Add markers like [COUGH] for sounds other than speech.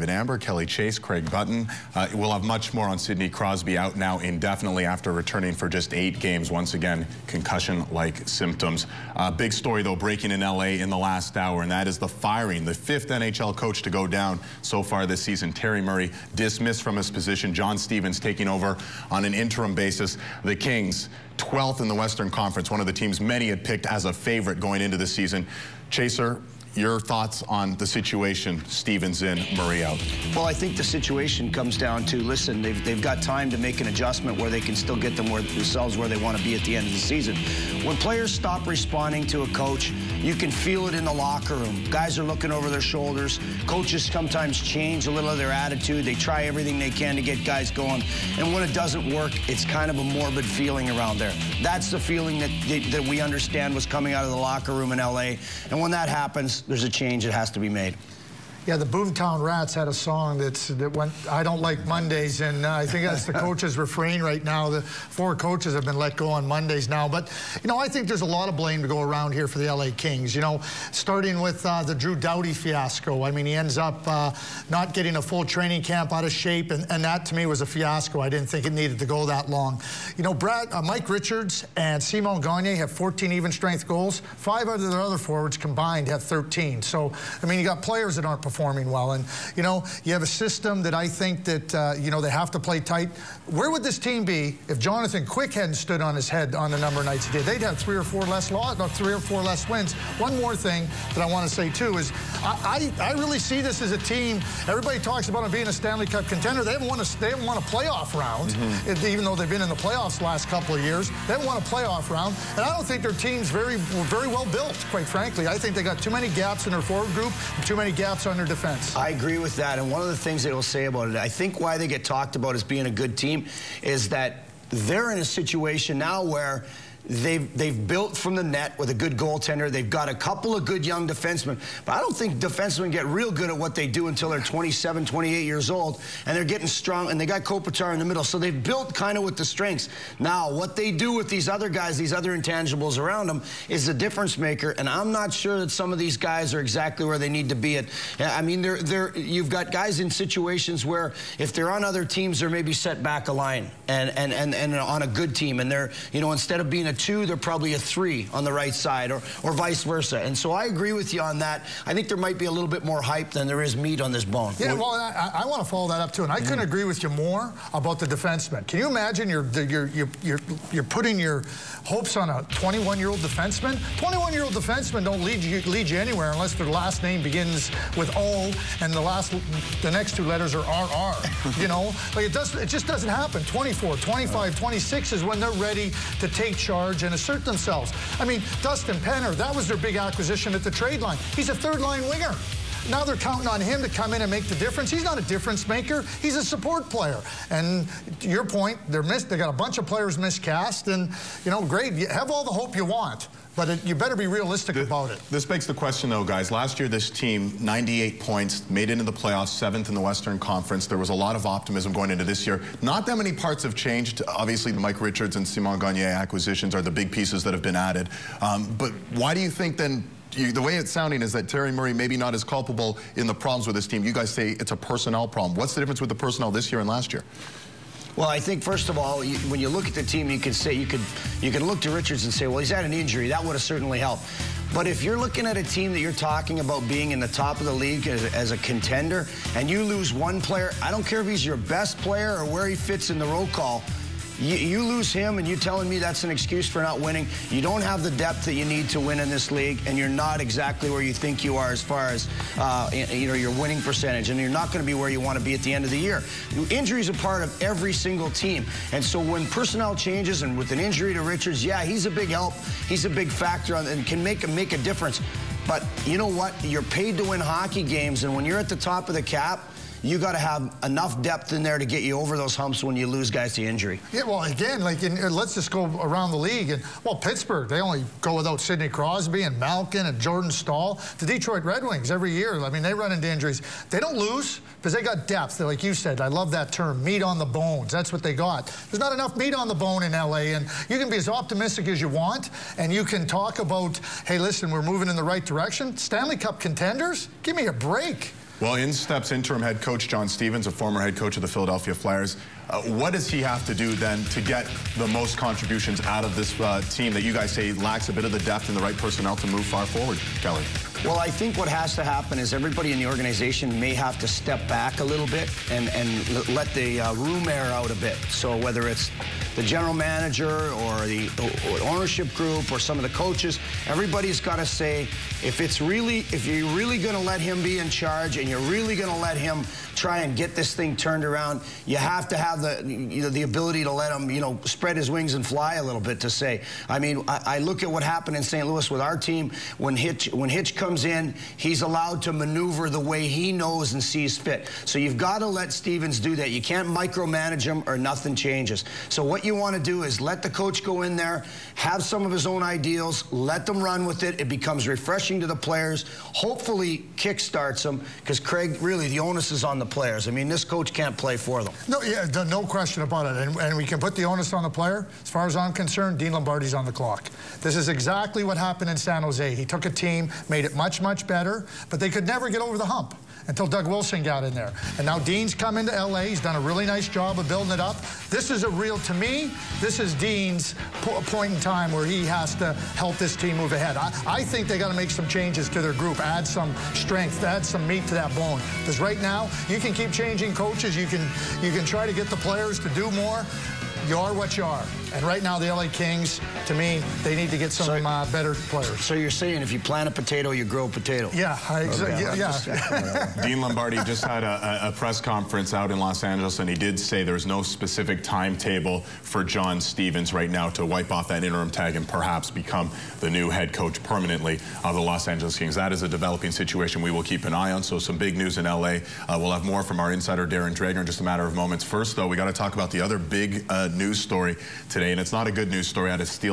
David Amber, Kelly Chase, Craig Button. Uh, we'll have much more on Sidney Crosby out now indefinitely after returning for just eight games. Once again, concussion-like symptoms. Uh, big story, though, breaking in L.A. in the last hour, and that is the firing. The fifth NHL coach to go down so far this season, Terry Murray, dismissed from his position. John Stevens taking over on an interim basis. The Kings, 12th in the Western Conference, one of the teams many had picked as a favorite going into the season. Chaser, your thoughts on the situation, Stevens in, Murray out? Well, I think the situation comes down to, listen, they've, they've got time to make an adjustment where they can still get them where, themselves where they want to be at the end of the season. When players stop responding to a coach, you can feel it in the locker room. Guys are looking over their shoulders. Coaches sometimes change a little of their attitude. They try everything they can to get guys going. And when it doesn't work, it's kind of a morbid feeling around there. That's the feeling that, that we understand was coming out of the locker room in L.A. And when that happens, there's a change that has to be made. Yeah, the Boomtown Rats had a song that's that went. I don't like Mondays, and uh, I think that's the [LAUGHS] coach's refrain right now. The four coaches have been let go on Mondays now, but you know I think there's a lot of blame to go around here for the LA Kings. You know, starting with uh, the Drew Doughty fiasco. I mean, he ends up uh, not getting a full training camp out of shape, and, and, that to me was a fiasco. I didn't think it needed to go that long. You know, Brad, uh, Mike Richards and Simon Gagne have 14 even strength goals. Five of their other forwards combined have 13. So I mean, you got players that aren't performing well. And, you know, you have a system that I think that, uh, you know, they have to play tight. Where would this team be if Jonathan Quick hadn't stood on his head on the number of nights he did? They'd have three or four less loss, no, three or four less wins. One more thing that I want to say, too, is I, I, I really see this as a team. Everybody talks about them being a Stanley Cup contender. They haven't won a, they haven't won a playoff round, mm -hmm. even though they've been in the playoffs the last couple of years. They haven't won a playoff round. And I don't think their team's very, very well built, quite frankly. I think they got too many gaps in their forward group too many gaps on their defense. I agree with that. And one of the things that will say about it, I think why they get talked about as being a good team is that they're in a situation now where They've, they've built from the net with a good goaltender. They've got a couple of good young defensemen. But I don't think defensemen get real good at what they do until they're 27, 28 years old. And they're getting strong. And they got Kopitar in the middle. So they've built kind of with the strengths. Now, what they do with these other guys, these other intangibles around them, is a difference maker. And I'm not sure that some of these guys are exactly where they need to be at. I mean, they're, they're, you've got guys in situations where if they're on other teams, they're maybe set back a line and, and, and, and on a good team. And they're, you know, instead of being a two, they're probably a three on the right side or, or vice versa. And so I agree with you on that. I think there might be a little bit more hype than there is meat on this bone. Yeah, well, I, I want to follow that up too. And I mm. couldn't agree with you more about the defenseman. Can you imagine you're, you're, you're, you're, you're putting your hopes on a 21-year-old defenseman? 21-year-old defensemen don't lead you, lead you anywhere unless their last name begins with O and the last, the next two letters are RR. you know, [LAUGHS] like it does, it just doesn't happen. 24, 25, 26 is when they're ready to take charge and assert themselves. I mean, Dustin Penner, that was their big acquisition at the trade line. He's a third-line winger. Now they're counting on him to come in and make the difference. He's not a difference maker. He's a support player. And to your point, they're missed. They got a bunch of players miscast, and you know, great. You have all the hope you want. But it, you better be realistic the, about it. This begs the question, though, guys. Last year, this team, 98 points, made it into the playoffs, seventh in the Western Conference. There was a lot of optimism going into this year. Not that many parts have changed. Obviously, the Mike Richards and Simon Gagne acquisitions are the big pieces that have been added. Um, but why do you think then you, the way it's sounding is that Terry Murray maybe not as culpable in the problems with this team. You guys say it's a personnel problem. What's the difference with the personnel this year and last year? Well, I think first of all, you, when you look at the team, you can say you could you can look to Richards and say, well, he's had an injury. That would have certainly helped. But if you're looking at a team that you're talking about being in the top of the league as, as, a contender, and you lose one player, I don't care if he's your best player or where he fits in the roll call. You, you, lose him and you're telling me that's an excuse for not winning. You don't have the depth that you need to win in this league, and you're not exactly where you think you are as far as uh, you know your winning percentage, and you're not going to be where you want to be at the end of the year. Injuries are part of every single team, and so when personnel changes and with an injury to Richards, yeah, he's a big help. He's a big factor on, and can make make a difference. But you know what? You're paid to win hockey games, and when you're at the top of the cap, you got to have enough depth in there to get you over those humps when you lose guys to injury. Yeah, well, again, like, in, let's just go around the league. And, well, Pittsburgh, they only go without Sidney Crosby and Malkin and Jordan Staal. The Detroit Red Wings, every year, I mean, they run into injuries. They don't lose because they got depth. They're, like you said, I love that term, meat on the bones. That's what they got. There's not enough meat on the bone in L.A., and you can be as optimistic as you want, and you can talk about, hey, listen, we're moving in the right direction. Stanley Cup contenders? Give me a break. Well, in steps interim head coach John Stevens, a former head coach of the Philadelphia Flyers. Uh, what does he have to do then to get the most contributions out of this uh, team that you guys say lacks a bit of the depth and the right personnel to move far forward, Kelly? Well, I think what has to happen is everybody in the organization may have to step back a little bit and, and let the uh, room air out a bit. So whether it's the general manager or the or ownership group or some of the coaches, everybody's got to say, if it's really, if you're really going to let him be in charge and you're really going to let him try and get this thing turned around, you have to have the, you know, the ability to let him, you know, spread his wings and fly a little bit to say. I mean, I, I look at what happened in St. Louis with our team. When Hitch, when Hitch comes in, he's allowed to maneuver the way he knows and sees fit. So you've got to let Stevens do that. You can't micromanage him or nothing changes. So what you want to do is let the coach go in there, have some of his own ideals, let them run with it. It becomes refreshing to the players. Hopefully kickstarts them because Craig, really, the onus is on the players. I mean, this coach can't play for them. No, yeah, no question about it. And, and, we can put the onus on the player. As far as I'm concerned, Dean Lombardi's on the clock. This is exactly what happened in San Jose. He took a team, made it much, much better, but they could never get over the hump until Doug Wilson got in there. And now Dean's come into L.A. He's done a really nice job of building it up. This is a real, to me, this is Dean's po point in time where he has to help this team move ahead. I, I think they got to make some changes to their group, add some strength, add some meat to that bone. Because right now, you can keep changing coaches. You can, you can try to get the players to do more you are what you are. And right now, the LA Kings, to me, they need to get some so, uh, better players. So you're saying if you plant a potato, you grow a potato? Yeah, I, okay. yeah. yeah. [LAUGHS] Dean Lombardi just had a, a, press conference out in Los Angeles, and he did say there's no specific timetable for John Stevens right now to wipe off that interim tag and perhaps become the new head coach permanently of the Los Angeles Kings. That is a developing situation we will keep an eye on. So some big news in LA. Uh, we'll have more from our insider Darren Dreger in just a matter of moments. First, though, we got to talk about the other big uh, news story today, and it's not a good news story out of Steel.